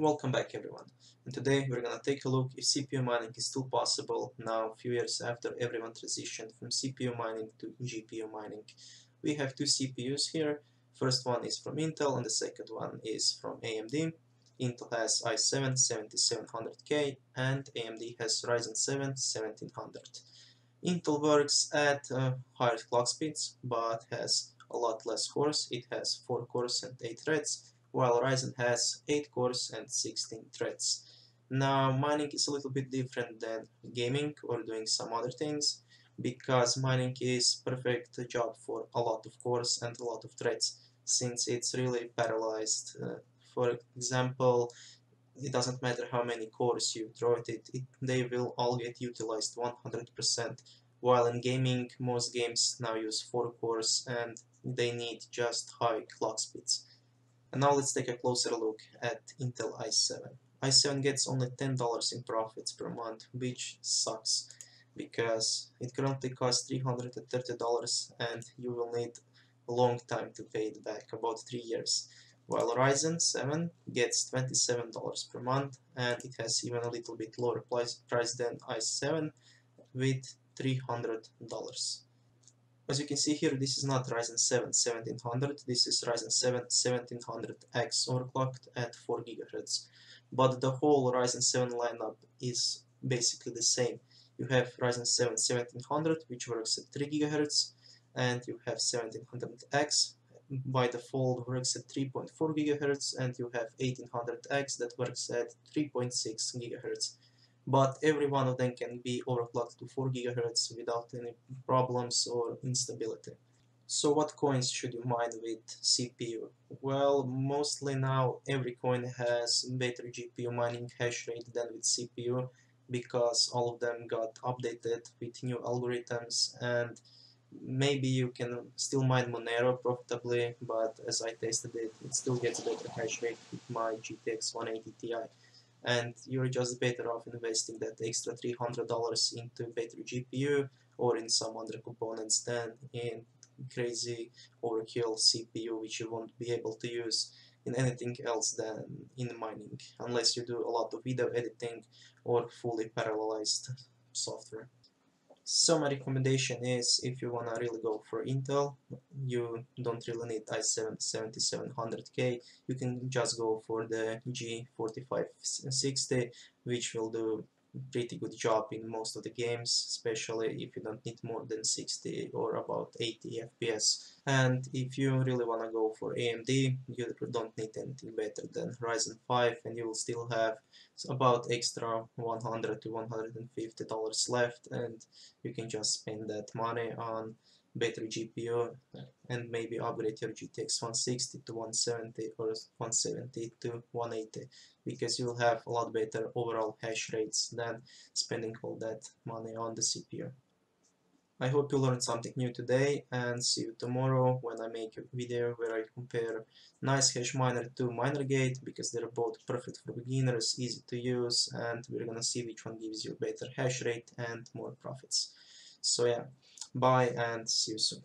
Welcome back everyone and today we're gonna take a look if CPU mining is still possible now a few years after everyone transitioned from CPU mining to GPU mining. We have two CPUs here, first one is from Intel and the second one is from AMD. Intel has i7 7700K and AMD has Ryzen 7 1700. Intel works at uh, higher clock speeds but has a lot less cores, it has 4 cores and 8 threads while Ryzen has 8 cores and 16 threads. Now mining is a little bit different than gaming or doing some other things because mining is perfect job for a lot of cores and a lot of threads since it's really parallelized. Uh, for example, it doesn't matter how many cores you throw at it, it, they will all get utilized 100% while in gaming most games now use 4 cores and they need just high clock speeds. And now let's take a closer look at Intel i7. i7 gets only $10 in profits per month, which sucks because it currently costs $330 and you will need a long time to pay it back, about 3 years. While Ryzen 7 gets $27 per month and it has even a little bit lower price than i7 with $300. As you can see here, this is not Ryzen 7 1700, this is Ryzen 7 1700X overclocked at 4 GHz. But the whole Ryzen 7 lineup is basically the same. You have Ryzen 7 1700, which works at 3 GHz, and you have 1700X, by default works at 3.4 GHz, and you have 1800X that works at 3.6 GHz but every one of them can be overclocked to 4 GHz without any problems or instability. So what coins should you mine with CPU? Well, mostly now every coin has better GPU mining hash rate than with CPU because all of them got updated with new algorithms and maybe you can still mine Monero profitably but as I tested it, it still gets better hash rate with my GTX 180 Ti and you're just better off investing that extra $300 into better GPU or in some other components than in crazy overkill CPU which you won't be able to use in anything else than in mining unless you do a lot of video editing or fully parallelized software. So my recommendation is if you wanna really go for Intel, you don't really need i7 7700K, you can just go for the G4560 which will do pretty good job in most of the games, especially if you don't need more than 60 or about 80 FPS. And if you really want to go for AMD, you don't need anything better than Ryzen 5 and you will still have about extra 100 to 150 dollars left and you can just spend that money on better GPU and maybe upgrade your GTX 160 to 170 or 170 to 180 because you'll have a lot better overall hash rates than spending all that money on the CPU. I hope you learned something new today and see you tomorrow when I make a video where I compare NiceHash Miner to MinerGate because they're both perfect for beginners, easy to use and we're gonna see which one gives you better hash rate and more profits. So yeah, bye and see you soon.